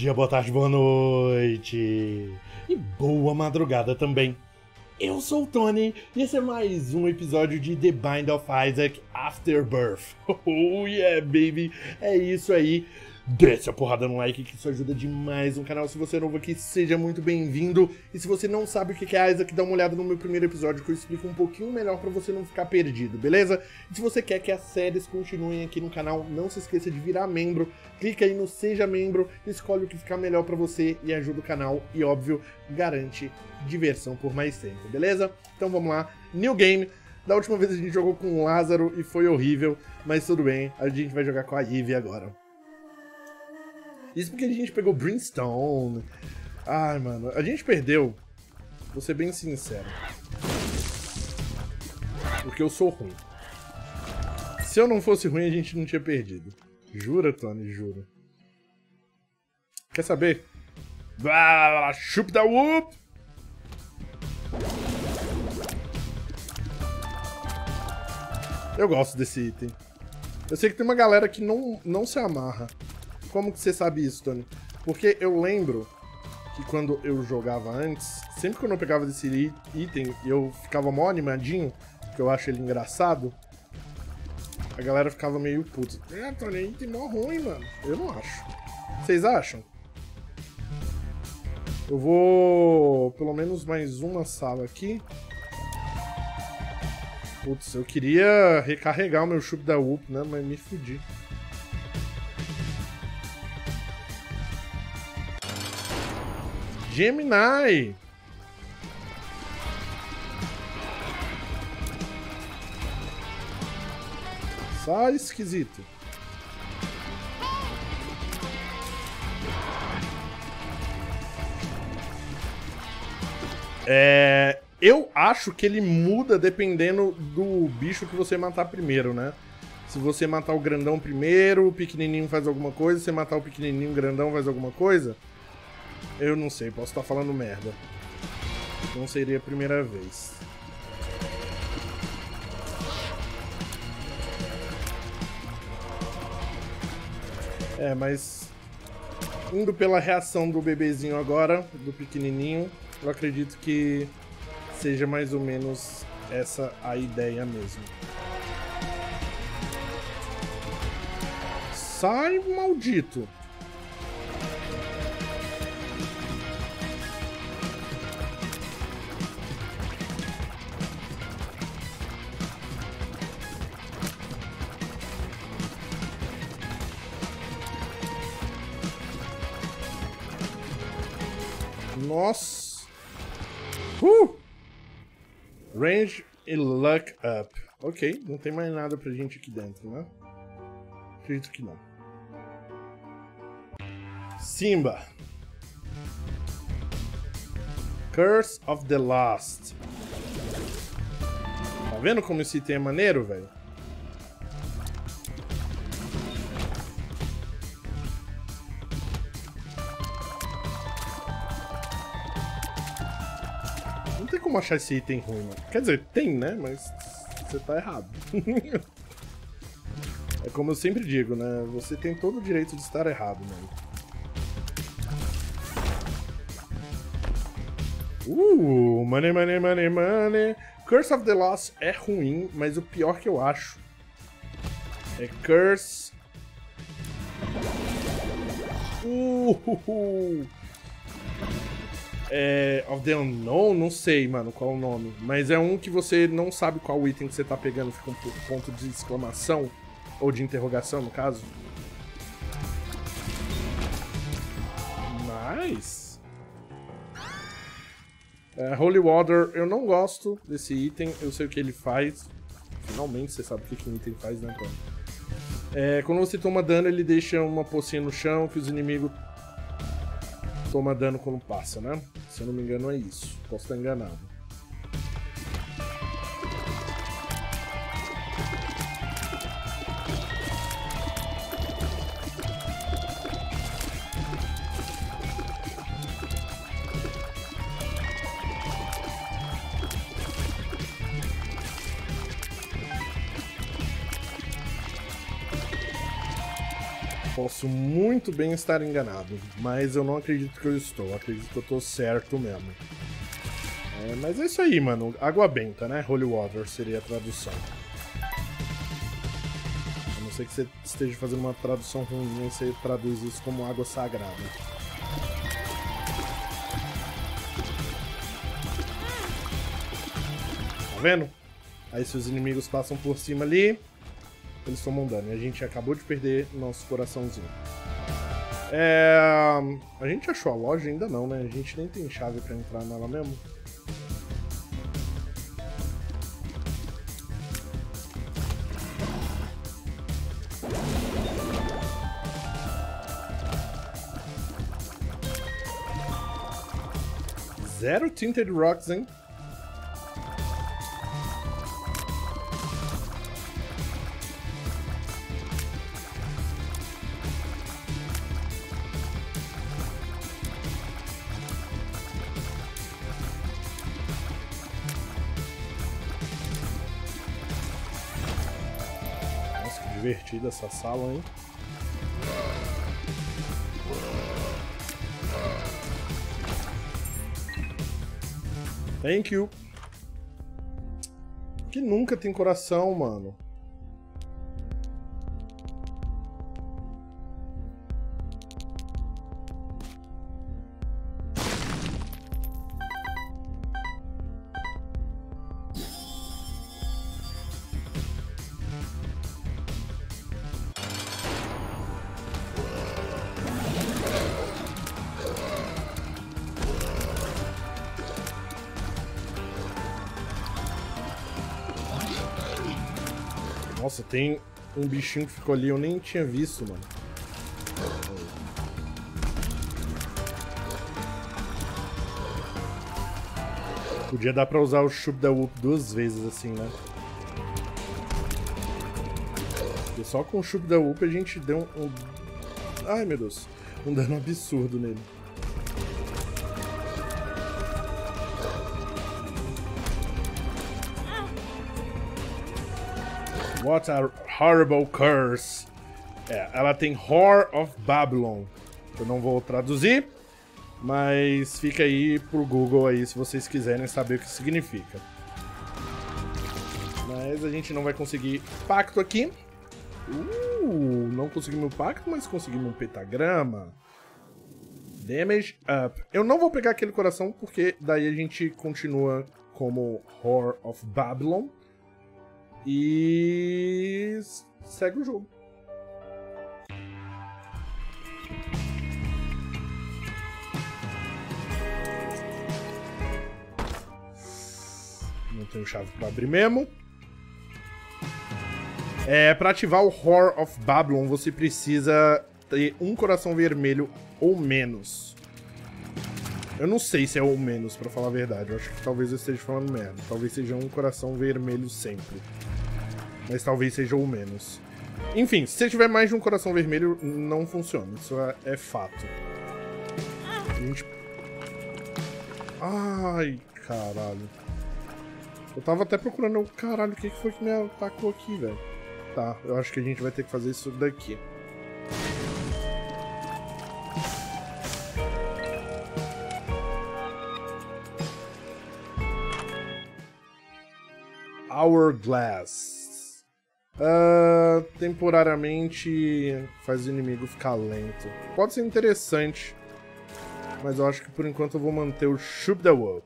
dia, boa tarde, boa noite. E boa madrugada também. Eu sou o Tony e esse é mais um episódio de The Bind of Isaac Afterbirth. Oh yeah, baby! É isso aí. Desce a porrada no like que isso ajuda demais no canal. Se você é novo aqui, seja muito bem-vindo. E se você não sabe o que é Isaac, dá uma olhada no meu primeiro episódio que eu explico um pouquinho melhor para você não ficar perdido, beleza? E se você quer que as séries continuem aqui no canal, não se esqueça de virar membro. Clica aí no Seja Membro, escolhe o que ficar melhor para você e ajuda o canal. E óbvio, garante diversão por mais tempo, beleza? Então vamos lá. New Game. Da última vez a gente jogou com o Lázaro e foi horrível, mas tudo bem, a gente vai jogar com a Ivy agora. Isso porque a gente pegou Brimstone. Ai, mano, a gente perdeu. Vou ser bem sincero. Porque eu sou ruim. Se eu não fosse ruim, a gente não tinha perdido. Jura, Tony? Jura. Quer saber? Chup da whoop! Eu gosto desse item. Eu sei que tem uma galera que não, não se amarra. Como que você sabe isso, Tony? Porque eu lembro que quando eu jogava antes, sempre quando eu pegava desse item eu ficava mó animadinho, porque eu acho ele engraçado, a galera ficava meio puta. É, Tony, item mó ruim, mano. Eu não acho. Vocês acham? Eu vou pelo menos mais uma sala aqui. Putz, eu queria recarregar o meu chup da UP, né? Mas me fudi. Gemini! Sai, esquisito. É, eu acho que ele muda dependendo do bicho que você matar primeiro, né? Se você matar o grandão primeiro, o pequenininho faz alguma coisa. Se você matar o pequenininho, o grandão faz alguma coisa. Eu não sei, posso estar falando merda. Não seria a primeira vez. É, mas indo pela reação do bebezinho agora, do pequenininho, eu acredito que seja mais ou menos essa a ideia mesmo. Sai, maldito! Range e Luck Up. Ok, não tem mais nada pra gente aqui dentro, né? Acredito que não. Simba. Curse of the Lost. Tá vendo como esse item é maneiro, velho? Não tem como achar esse item ruim, mano. Quer dizer, tem, né? Mas você tá errado. é como eu sempre digo, né? Você tem todo o direito de estar errado, mano. Uh, money, money, money, money. Curse of the Lost é ruim, mas o pior que eu acho é Curse. Uh, uh, uh. É, of the Unknown, não sei, mano, qual o nome. Mas é um que você não sabe qual item que você tá pegando, fica um ponto de exclamação. Ou de interrogação, no caso. Nice. É, Holy Water, eu não gosto desse item, eu sei o que ele faz. Finalmente você sabe o que, que o item faz, né, Tony? É, quando você toma dano, ele deixa uma pocinha no chão que os inimigos toma dano quando passa, né? Se eu não me engano é isso. Posso estar enganado. Posso muito bem estar enganado, mas eu não acredito que eu estou. Acredito que eu estou certo mesmo. É, mas é isso aí, mano. Água benta, né? Holy water seria a tradução. A não ser que você esteja fazendo uma tradução ruim e você traduz isso como água sagrada. Tá vendo? Aí seus inimigos passam por cima ali eles tomam dano. E a gente acabou de perder nosso coraçãozinho. É... A gente achou a loja ainda não, né? A gente nem tem chave pra entrar nela mesmo. Zero Tinted Rocks, hein? Divertida essa sala, hein? Thank you. Que nunca tem coração, mano. Nossa, tem um bichinho que ficou ali, eu nem tinha visto, mano. Podia dar pra usar o Shub da Whoop duas vezes assim, né? Porque só com o Shub da Whoop a gente deu um, um... Ai, meu Deus. Um dano absurdo nele. What a horrible curse. É, ela tem Whore of Babylon. Eu não vou traduzir, mas fica aí pro Google aí se vocês quiserem saber o que significa. Mas a gente não vai conseguir pacto aqui. Uh, não conseguimos o pacto, mas conseguimos um pentagrama. Damage up. Eu não vou pegar aquele coração porque daí a gente continua como Whore of Babylon. E segue o jogo. Não tenho chave para abrir mesmo. É, para ativar o Horror of Babylon, você precisa ter um coração vermelho ou menos. Eu não sei se é ou menos, para falar a verdade. Eu acho que talvez eu esteja falando merda. Talvez seja um coração vermelho sempre. Mas talvez seja o menos. Enfim, se você tiver mais de um coração vermelho, não funciona. Isso é, é fato. A gente... Ai, caralho. Eu tava até procurando... Caralho, o que foi que me atacou aqui, velho? Tá, eu acho que a gente vai ter que fazer isso daqui. Hourglass. Uh, temporariamente faz o inimigo ficar lento. Pode ser interessante, mas eu acho que por enquanto eu vou manter o Shoop the Whoop.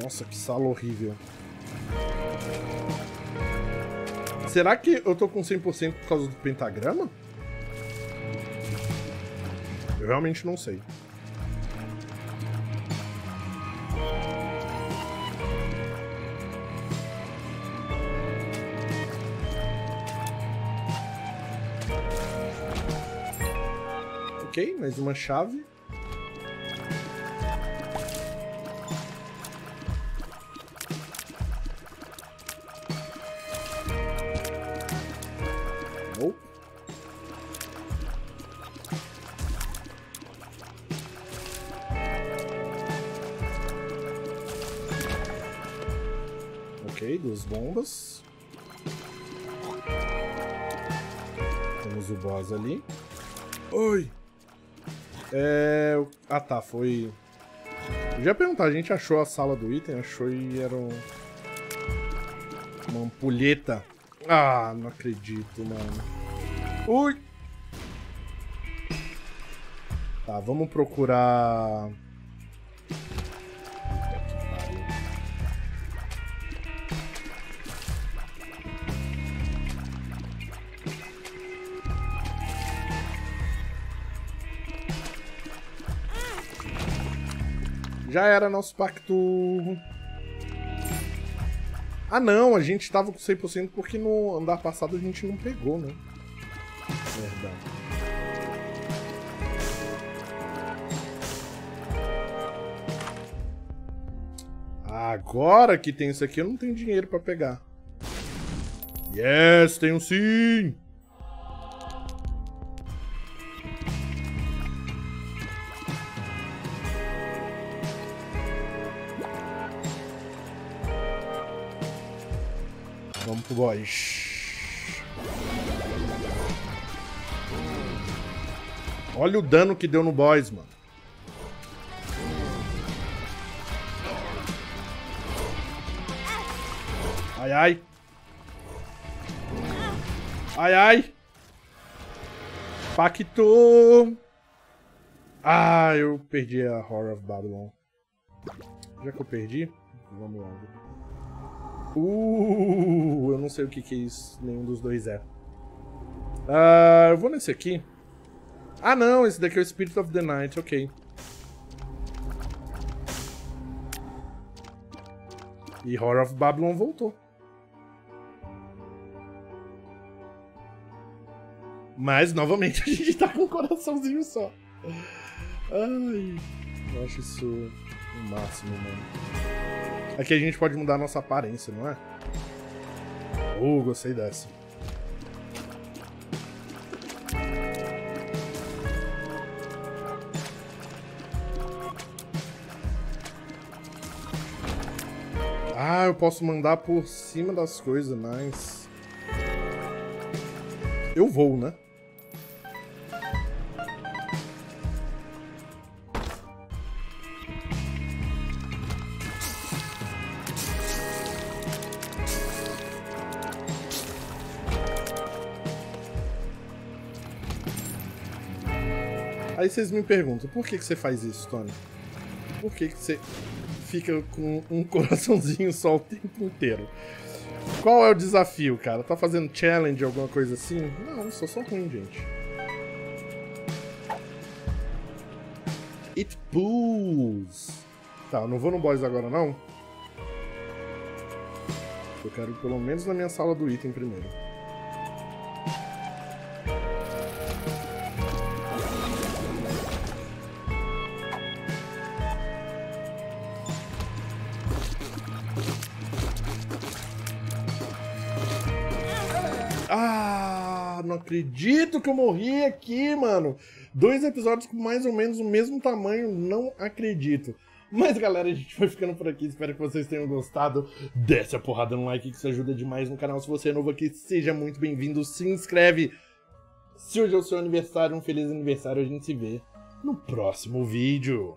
Nossa, que sala horrível. Será que eu tô com 100% por causa do pentagrama? Eu realmente não sei. Ok, mais uma chave. Ok, duas bombas. Temos o boss ali. Oi! É... Ah tá, foi... Eu já ia perguntar, a gente achou a sala do item, achou e era um... Uma ampulheta. Ah, não acredito, mano. Ui! Tá, vamos procurar... Já era nosso pacto. Ah não, a gente tava com 100% porque no andar passado a gente não pegou, né? Verdade. Agora que tem isso aqui, eu não tenho dinheiro pra pegar. Yes, tenho sim! Vamos pro boss. Olha o dano que deu no boss, mano. Ai, ai. Ai, ai. Pacto. Ah, eu perdi a Horror of Babylon. Já que eu perdi, vamos lá. Uh, eu não sei o que, que é isso. Nenhum dos dois é. Uh, eu vou nesse aqui. Ah, não. Esse daqui é o Spirit of the Night. Ok. E Horror of Babylon voltou. Mas, novamente, a gente tá com um coraçãozinho só. Ai, eu acho isso o máximo, mano. Aqui a gente pode mudar a nossa aparência, não é? Uh, gostei dessa. Ah, eu posso mandar por cima das coisas, mas... Eu vou, né? Aí vocês me perguntam, por que, que você faz isso, Tony? Por que, que você fica com um coraçãozinho só o tempo inteiro? Qual é o desafio, cara? Tá fazendo challenge, alguma coisa assim? Não, sou só ruim, gente. It pulls. Tá, não vou no boss agora, não. Eu quero pelo menos na minha sala do item primeiro. Não acredito que eu morri aqui, mano. Dois episódios com mais ou menos o mesmo tamanho, não acredito. Mas galera, a gente vai ficando por aqui. Espero que vocês tenham gostado. Desce a porrada no like que isso ajuda demais no canal. Se você é novo aqui, seja muito bem-vindo. Se inscreve. Se hoje é o seu aniversário, um feliz aniversário. A gente se vê no próximo vídeo.